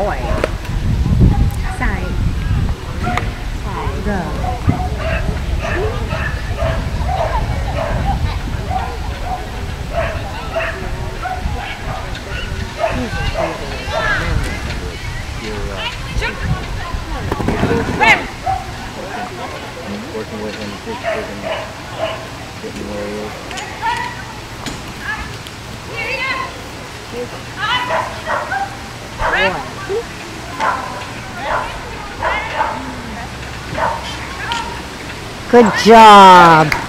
boy. Side. Side. You're uh, working with him, just getting, getting where he is. Good job.